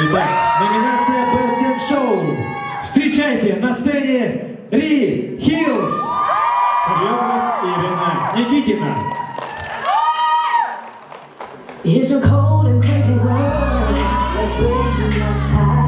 Итак, номинация Best Dance Show. Встречайте на сцене RI HEELS, хореограф Ирина Никитина. It's a cold and crazy world that's raging outside.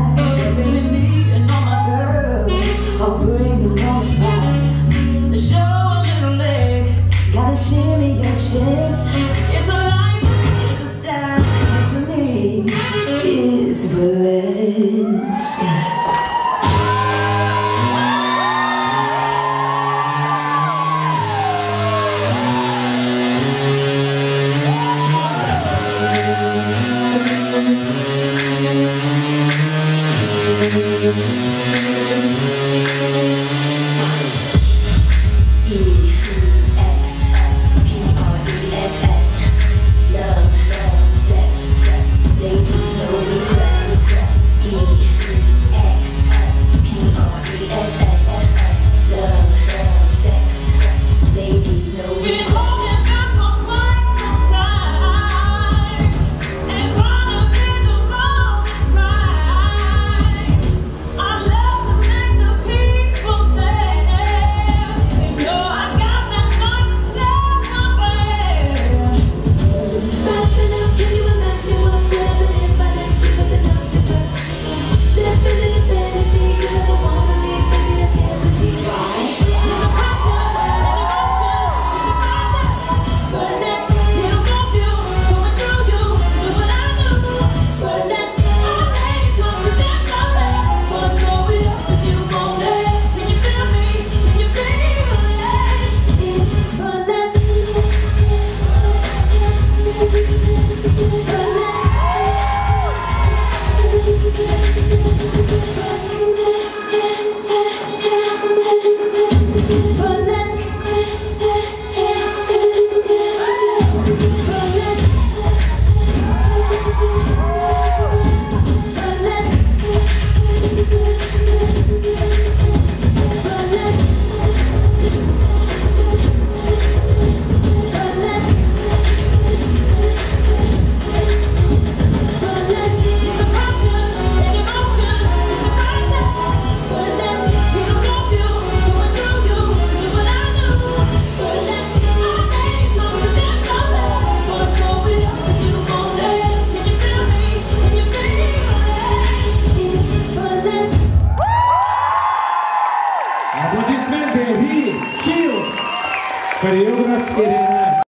Аплодисменти Ви Хилс, хореограф Ирина